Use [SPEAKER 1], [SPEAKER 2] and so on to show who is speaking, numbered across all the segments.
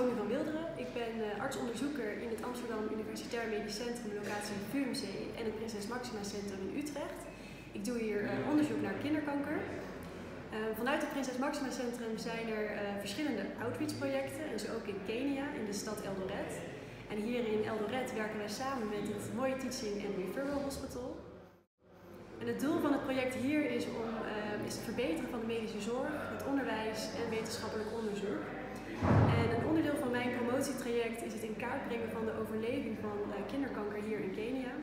[SPEAKER 1] Ronnie van Wilderen. Ik ben eh, artsonderzoeker in het Amsterdam Universitair Medisch Centrum, locatie VUMC en het Prinses Maxima Centrum in Utrecht. Ik doe hier eh, onderzoek naar kinderkanker. Eh, vanuit het Prinses Maxima Centrum zijn er verschillende outreach-projecten, en zo ook in Kenia, in de stad Eldoret. En hier in Eldoret werken wij samen met het Mooie Teaching and Referral Hospital. En het doel van het project hier is om is het verbeteren van de medische zorg, het onderwijs en wetenschappelijk onderzoek. En kaart brengen van de overleving van uh, kinderkanker hier in Kenia.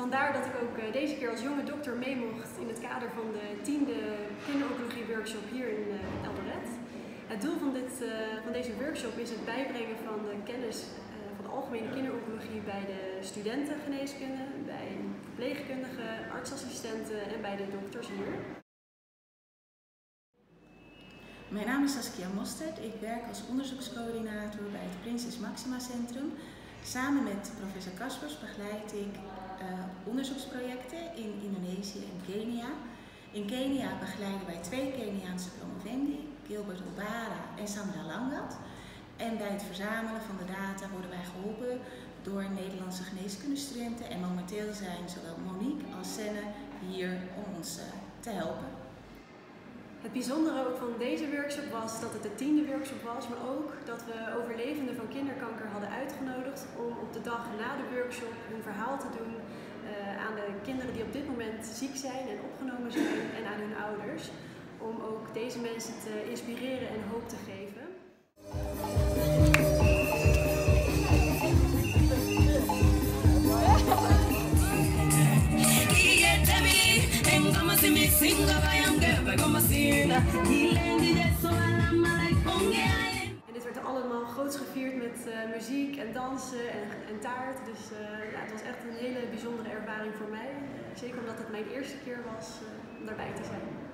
[SPEAKER 1] Vandaar dat ik ook uh, deze keer als jonge dokter mee mocht in het kader van de tiende kinderoncologie workshop hier in Eldoret. Het doel van, dit, van deze workshop is het bijbrengen van de kennis van de algemene kinderoncologie bij de studenten geneeskunde, bij verpleegkundigen, artsassistenten en bij de dokters hier.
[SPEAKER 2] Mijn naam is Saskia Mostert. Ik werk als onderzoekscoördinator bij het Prinses Maxima Centrum. Samen met professor Kaspers begeleid ik uh, onderzoeksprojecten in Indonesië en Kenia. In Kenia begeleiden wij twee Keniaanse promovendi, Gilbert Obara en Sandra Langat. En bij het verzamelen van de data worden wij geholpen door Nederlandse geneeskundestudenten. En momenteel zijn zowel Monique als Senne hier om ons uh, te helpen.
[SPEAKER 1] Het bijzondere ook van deze workshop was dat het de tiende workshop was, maar ook dat we overlevenden van kinderkanker hadden uitgenodigd om op de dag na de workshop hun verhaal te doen uh, aan de kinderen die op dit moment ziek zijn en opgenomen zijn en aan hun ouders. Om ook deze mensen te inspireren en hoop te geven. En dit werd allemaal groots gevierd met uh, muziek en dansen en, en taart. Dus uh, ja, het was echt een hele bijzondere ervaring voor mij. Zeker omdat het mijn eerste keer was uh, om daarbij te zijn.